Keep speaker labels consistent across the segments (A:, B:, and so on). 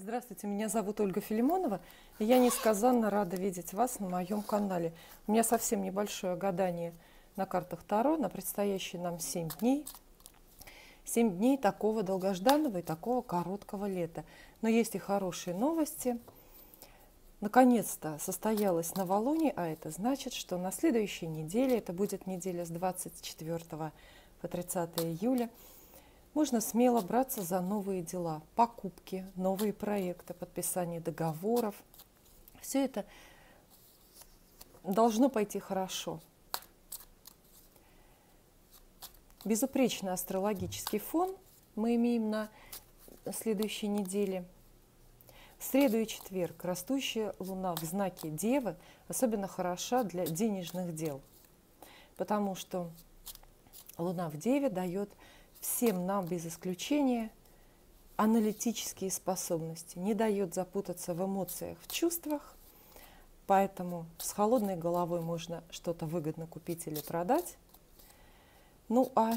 A: Здравствуйте, меня зовут Ольга Филимонова, и я несказанно рада видеть вас на моем канале. У меня совсем небольшое гадание на картах Таро на предстоящие нам 7 дней. 7 дней такого долгожданного и такого короткого лета. Но есть и хорошие новости. Наконец-то состоялась новолуние, а это значит, что на следующей неделе, это будет неделя с 24 по 30 июля, можно смело браться за новые дела, покупки, новые проекты, подписание договоров. Все это должно пойти хорошо. Безупречный астрологический фон мы имеем на следующей неделе. В среду и четверг растущая луна в знаке Девы особенно хороша для денежных дел, потому что луна в Деве дает всем нам без исключения аналитические способности, не дает запутаться в эмоциях, в чувствах, поэтому с холодной головой можно что-то выгодно купить или продать. Ну а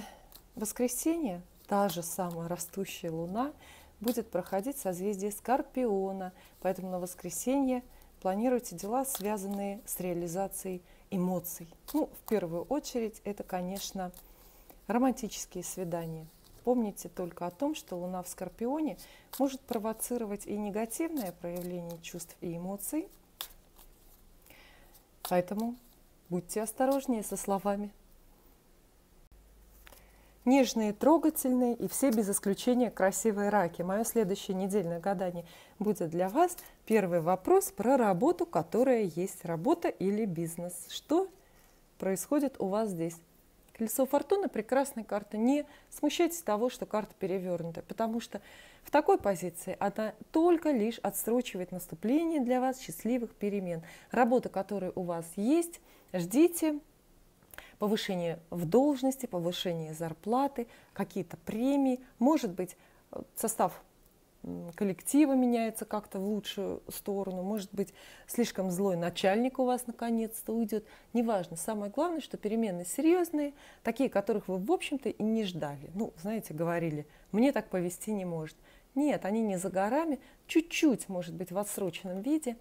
A: воскресенье, та же самая растущая луна, будет проходить созвездие Скорпиона, поэтому на воскресенье планируйте дела, связанные с реализацией эмоций. Ну, в первую очередь, это, конечно, романтические свидания. Помните только о том, что Луна в Скорпионе может провоцировать и негативное проявление чувств и эмоций. Поэтому будьте осторожнее со словами. Нежные, трогательные и все без исключения красивые раки. Мое следующее недельное гадание будет для вас. Первый вопрос про работу, которая есть работа или бизнес. Что происходит у вас здесь? Колесо фортуны – прекрасная карта. Не смущайтесь того, что карта перевернута, потому что в такой позиции она только лишь отсрочивает наступление для вас счастливых перемен. Работа, которая у вас есть, ждите повышение в должности, повышение зарплаты, какие-то премии, может быть, состав коллектива меняется как-то в лучшую сторону, может быть, слишком злой начальник у вас наконец-то уйдет. Неважно, самое главное, что перемены серьезные, такие, которых вы, в общем-то, и не ждали. Ну, знаете, говорили, мне так повести не может. Нет, они не за горами, чуть-чуть, может быть, в отсроченном виде.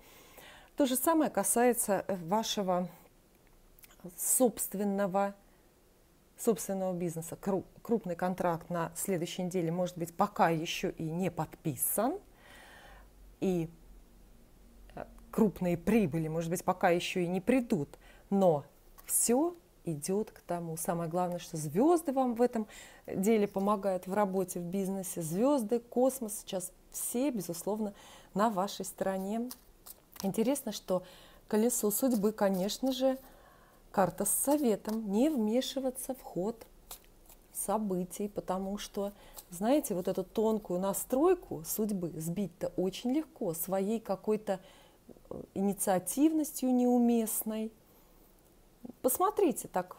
A: То же самое касается э, вашего собственного собственного бизнеса крупный контракт на следующей неделе может быть пока еще и не подписан, и э, крупные прибыли, может быть, пока еще и не придут, но все идет к тому. Самое главное, что звезды вам в этом деле помогают в работе, в бизнесе. Звезды, космос сейчас все, безусловно, на вашей стороне. Интересно, что колесо судьбы, конечно же, карта с советом не вмешиваться в ход событий, потому что, знаете, вот эту тонкую настройку судьбы сбить-то очень легко своей какой-то э, инициативностью неуместной. Посмотрите так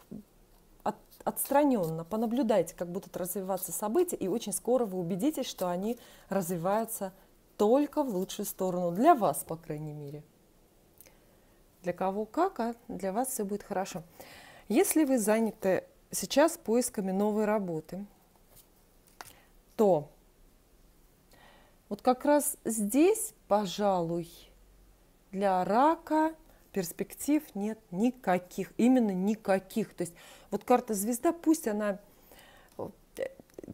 A: от, отстраненно, понаблюдайте, как будут развиваться события, и очень скоро вы убедитесь, что они развиваются только в лучшую сторону, для вас, по крайней мере для кого как, а для вас все будет хорошо. Если вы заняты сейчас поисками новой работы, то вот как раз здесь, пожалуй, для рака перспектив нет никаких, именно никаких. То есть вот карта звезда, пусть она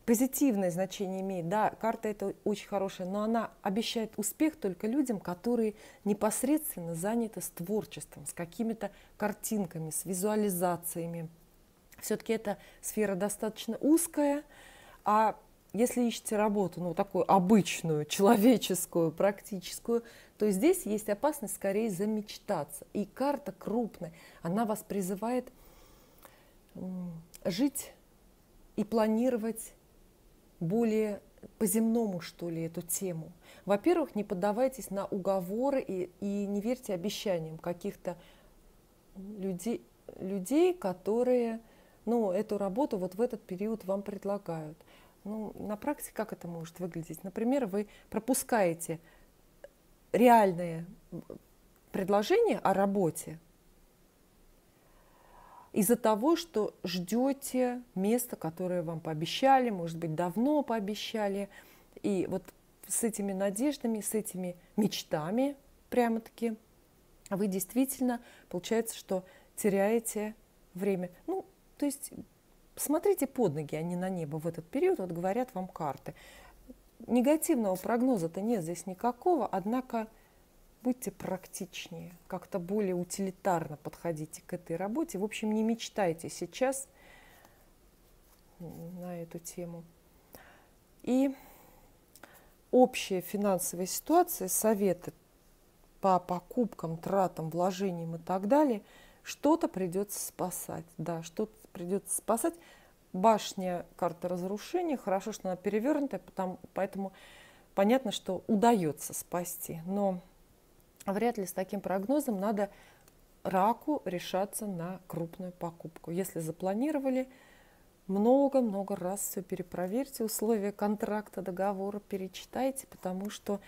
A: позитивное значение имеет. Да, карта это очень хорошая, но она обещает успех только людям, которые непосредственно заняты с творчеством, с какими-то картинками, с визуализациями. Все-таки эта сфера достаточно узкая, а если ищете работу, ну, такую обычную, человеческую, практическую, то здесь есть опасность скорее замечтаться. И карта крупная, она вас призывает жить и планировать более по-земному, что ли, эту тему. Во-первых, не поддавайтесь на уговоры и, и не верьте обещаниям каких-то людей, людей, которые ну, эту работу вот в этот период вам предлагают. Ну, на практике как это может выглядеть? Например, вы пропускаете реальное предложение о работе, из-за того, что ждете место, которое вам пообещали, может быть, давно пообещали. И вот с этими надеждами, с этими мечтами прямо-таки вы действительно, получается, что теряете время. Ну, то есть смотрите под ноги, а не на небо в этот период, вот говорят вам карты. Негативного прогноза-то нет здесь никакого, однако будьте практичнее, как-то более утилитарно подходите к этой работе. В общем, не мечтайте сейчас на эту тему. И общая финансовая ситуация, советы по покупкам, тратам, вложениям и так далее, что-то придется спасать. Да, что-то придется спасать. Башня карта разрушения, хорошо, что она перевернутая, потому, поэтому понятно, что удается спасти. Но вряд ли с таким прогнозом надо раку решаться на крупную покупку. Если запланировали, много-много раз все перепроверьте, условия контракта, договора перечитайте, потому что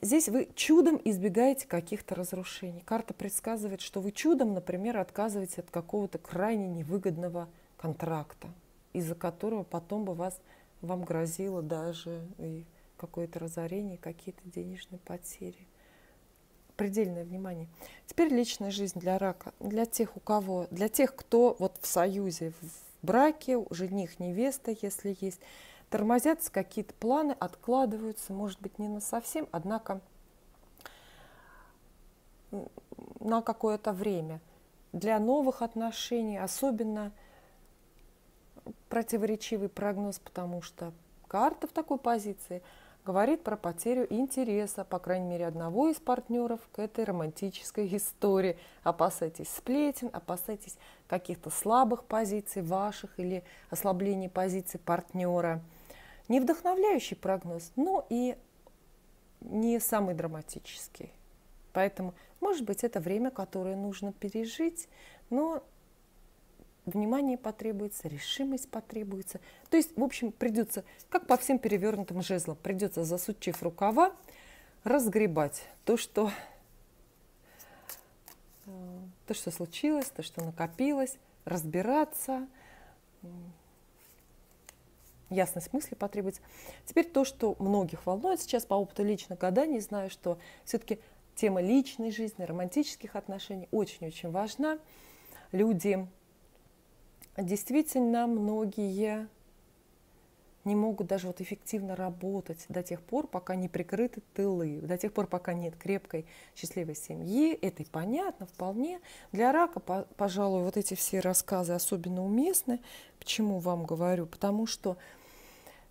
A: здесь вы чудом избегаете каких-то разрушений. Карта предсказывает, что вы чудом, например, отказываетесь от какого-то крайне невыгодного контракта, из-за которого потом бы вас, вам грозило даже и какое-то разорение, какие-то денежные потери предельное внимание. Теперь личная жизнь для рака. Для тех, у кого, для тех, кто вот в союзе, в браке, жених, невеста, если есть, тормозятся какие-то планы, откладываются, может быть, не на совсем, однако на какое-то время. Для новых отношений особенно противоречивый прогноз, потому что карта в такой позиции – говорит про потерю интереса, по крайней мере, одного из партнеров к этой романтической истории. Опасайтесь сплетен, опасайтесь каких-то слабых позиций ваших или ослабления позиций партнера. Не вдохновляющий прогноз, но и не самый драматический. Поэтому, может быть, это время, которое нужно пережить, но внимание потребуется, решимость потребуется. То есть, в общем, придется, как по всем перевернутым жезлам, придется, засучив рукава, разгребать то, что, э, то, что случилось, то, что накопилось, разбираться, ясность мысли потребуется. Теперь то, что многих волнует сейчас по опыту личных гаданий, знаю, что все-таки тема личной жизни, романтических отношений очень-очень важна. Люди действительно многие не могут даже вот эффективно работать до тех пор, пока не прикрыты тылы, до тех пор, пока нет крепкой, счастливой семьи. Это и понятно вполне. Для рака, пожалуй, вот эти все рассказы особенно уместны. Почему вам говорю? Потому что,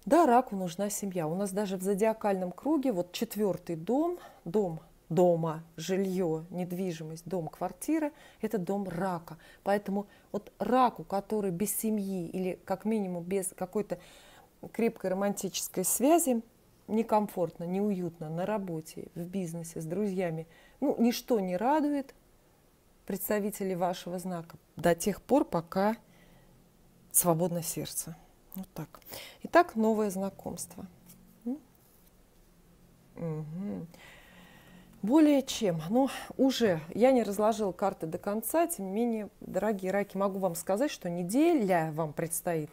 A: да, раку нужна семья. У нас даже в зодиакальном круге вот четвертый дом, дом дома, жилье, недвижимость, дом, квартира – это дом рака. Поэтому вот раку, который без семьи или как минимум без какой-то крепкой романтической связи, некомфортно, неуютно на работе, в бизнесе, с друзьями, ну, ничто не радует представителей вашего знака до тех пор, пока свободно сердце. Вот так. Итак, новое знакомство. Угу. Более чем. Ну, уже я не разложила карты до конца, тем не менее, дорогие раки, могу вам сказать, что неделя вам предстоит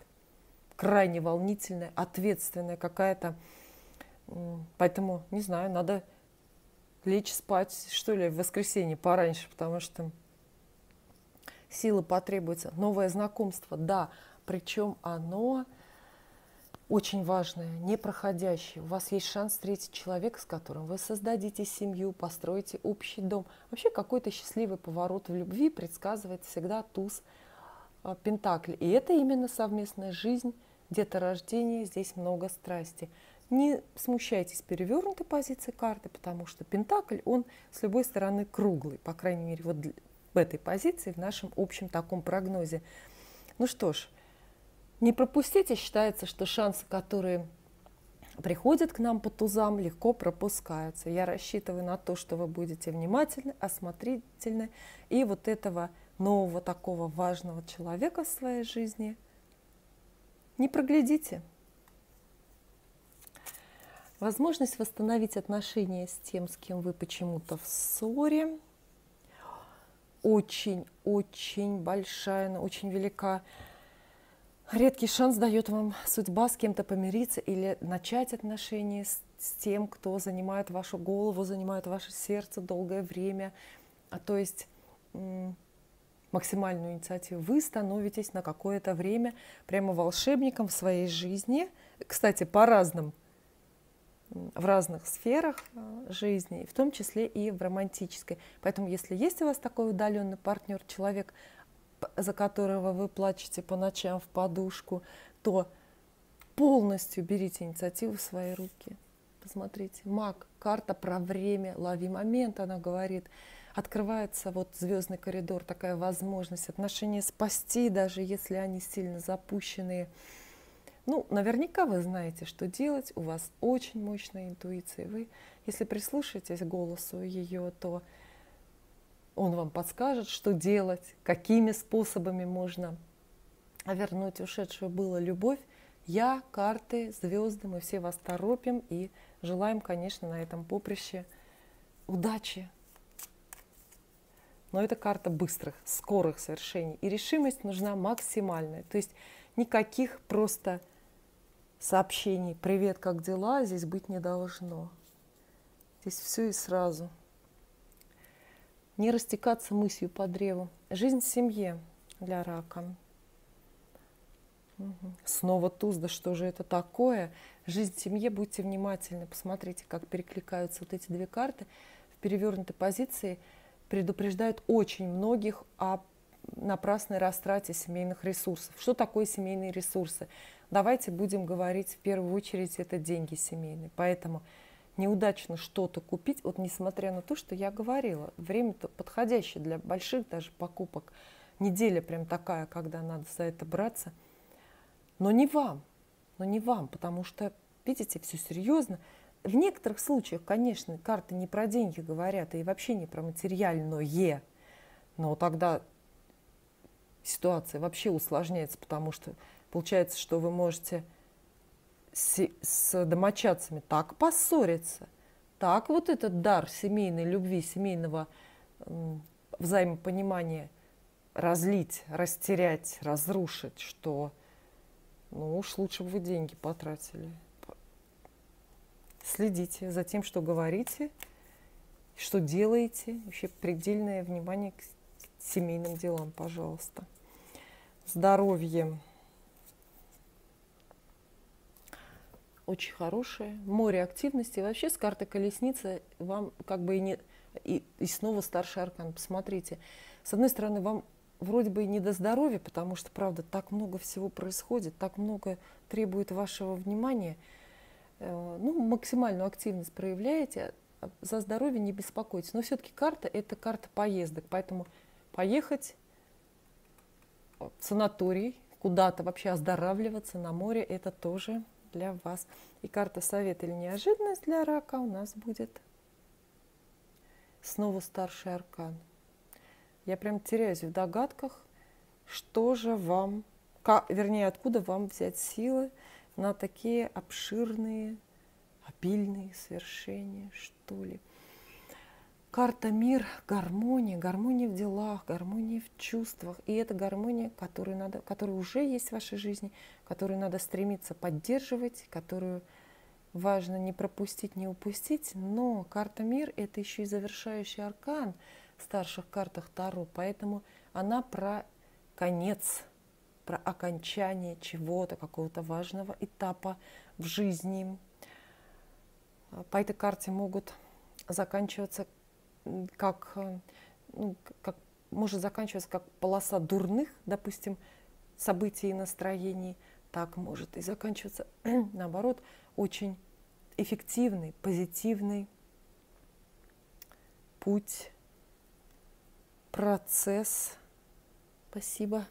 A: крайне волнительная, ответственная какая-то. Поэтому, не знаю, надо лечь спать, что ли, в воскресенье пораньше, потому что силы потребуется. Новое знакомство, да, причем оно очень важное, непроходящее. У вас есть шанс встретить человека, с которым вы создадите семью, построите общий дом. Вообще какой-то счастливый поворот в любви предсказывает всегда туз э, Пентакли. И это именно совместная жизнь, где-то рождение, здесь много страсти. Не смущайтесь перевернутой позиции карты, потому что Пентакль, он с любой стороны круглый, по крайней мере, вот в этой позиции, в нашем общем таком прогнозе. Ну что ж, не пропустите, считается, что шансы, которые приходят к нам по тузам, легко пропускаются. Я рассчитываю на то, что вы будете внимательны, осмотрительны, и вот этого нового такого важного человека в своей жизни не проглядите. Возможность восстановить отношения с тем, с кем вы почему-то в ссоре, очень-очень большая, очень велика редкий шанс дает вам судьба с кем-то помириться или начать отношения с, с тем, кто занимает вашу голову, занимает ваше сердце долгое время. А то есть максимальную инициативу, вы становитесь на какое-то время прямо волшебником в своей жизни. Кстати, по разным, в разных сферах а, жизни, в том числе и в романтической. Поэтому, если есть у вас такой удаленный партнер, человек, за которого вы плачете по ночам в подушку, то полностью берите инициативу в свои руки. Посмотрите, маг, карта про время, лови момент, она говорит – открывается вот звездный коридор, такая возможность отношения спасти, даже если они сильно запущенные. Ну, наверняка вы знаете, что делать, у вас очень мощная интуиция. Вы, если прислушаетесь к голосу ее, то он вам подскажет, что делать, какими способами можно вернуть ушедшую было любовь. Я, карты, звезды, мы все вас торопим и желаем, конечно, на этом поприще удачи, но это карта быстрых, скорых совершений. И решимость нужна максимальная. То есть никаких просто сообщений «Привет, как дела?» здесь быть не должно. Здесь все и сразу. Не растекаться мыслью по древу. Жизнь в семье для рака. Угу. Снова туз, да что же это такое? Жизнь в семье, будьте внимательны, посмотрите, как перекликаются вот эти две карты в перевернутой позиции – предупреждают очень многих о напрасной растрате семейных ресурсов. Что такое семейные ресурсы? Давайте будем говорить в первую очередь это деньги семейные. Поэтому неудачно что-то купить, вот несмотря на то, что я говорила, время-то подходящее для больших даже покупок, неделя прям такая, когда надо за это браться, но не вам, но не вам, потому что, видите, все серьезно, в некоторых случаях, конечно, карты не про деньги говорят, и вообще не про материальное, но тогда ситуация вообще усложняется, потому что получается, что вы можете с, с домочадцами так поссориться, так вот этот дар семейной любви, семейного взаимопонимания разлить, растерять, разрушить, что ну уж лучше бы вы деньги потратили следите за тем, что говорите, что делаете. Вообще предельное внимание к семейным делам, пожалуйста. Здоровье. Очень хорошее. Море активности. Вообще с карты колесницы вам как бы и не... И, и снова старший аркан. Посмотрите. С одной стороны, вам вроде бы и не до здоровья, потому что, правда, так много всего происходит, так много требует вашего внимания – Э, ну, максимальную активность проявляете, а за здоровье не беспокойтесь. Но все-таки карта – это карта поездок, поэтому поехать в санаторий, куда-то вообще оздоравливаться на море – это тоже для вас. И карта совет или неожиданность для рака у нас будет снова старший аркан. Я прям теряюсь в догадках, что же вам, как, вернее, откуда вам взять силы, на такие обширные, обильные свершения, что ли. Карта мир, гармония, гармония в делах, гармония в чувствах. И это гармония, которую, надо, которая уже есть в вашей жизни, которую надо стремиться поддерживать, которую важно не пропустить, не упустить. Но карта мир – это еще и завершающий аркан в старших картах Таро, поэтому она про конец про окончание чего-то, какого-то важного этапа в жизни. По этой карте могут заканчиваться как, ну, как может заканчиваться как полоса дурных, допустим, событий и настроений, так может и заканчиваться, наоборот, очень эффективный, позитивный путь, процесс. Спасибо.